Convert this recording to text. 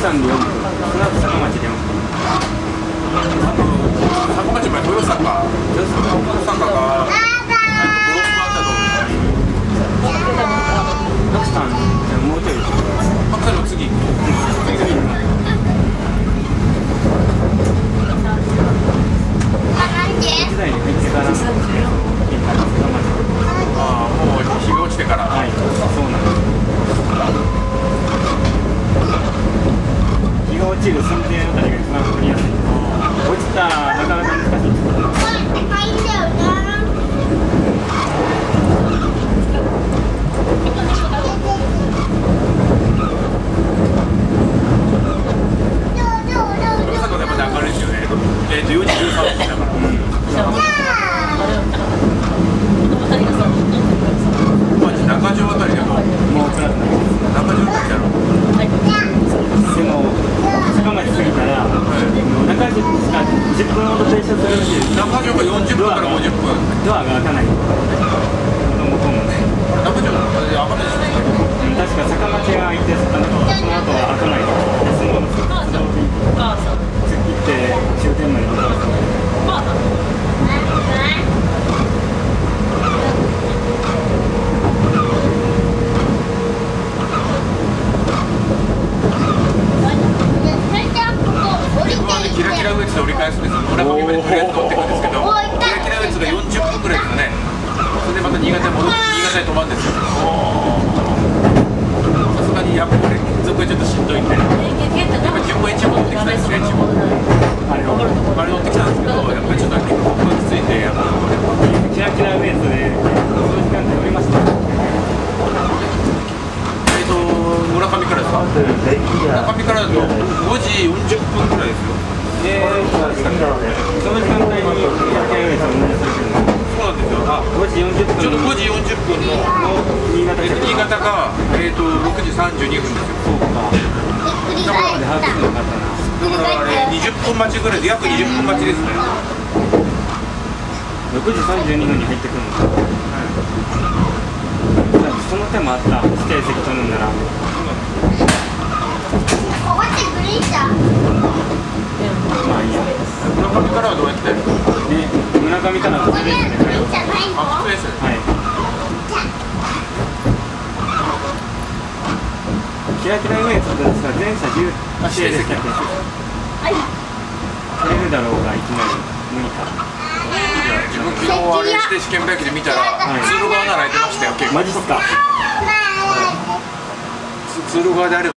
さんで4分その後坂町で4分坂町前豊坂。豊坂がえっとブロックあったと思う徳さんじゃあもうちょい白山の次次に時代に入ってからなんですけど現在の坂町ああもう日が落ちてからはいそうなんです日が落ちる寸前あたりが一番取りやすい落ちたなかなか難しいです豊坂がやっぱり明るいですよね。えっと4時13分だからまじ中条あたりだともう暗くなります中条あたりだろでも坂町過ぎたら中地しか10分ほど停車するらし中条が40分から50分ドアが開かない。中条上がるでしょうん。確か坂町が開いてあのその後は開かないでその鉄道に突っ切って終点まで向かう自分口で折り返すんですよ村上までとりあえず乗ってくんですけどおーキラキラウエッツが40分ぐらいですかねそれでまた新潟に戻って新潟に止まるんですよさすがにやっぱり連続がちょっとしんどいんでやっぱ順番一番乗ってきたんですね一番あれをあれ乗ってきたんですけどやっぱりちょっと結構きついんでやっぱりキラキラウエンツでその時間で降りましたえっと村上からですか村上からだと5時40分ぐらいですよでその時間帯にキラキラウエンツを運営するけどそうなんですよあ5時40分ちょうど5時40分の新潟新潟が、えー、と6時32分ですよそうかだからだから20分待ちぐらいで約20分待ちですね6時32分に入ってくるのか、その手もあった。指定席取るんなら。村上からはどうやってで村上からはスレートで帰るあスペースはい。キラキラウエイツってさ全車自由指定でしたっけ取れるだろうがい。きなり無理か自分昨日あれして試験バイクで見たら、はい。通路側なら空い。てましたよ結構マジっすか通路側であれば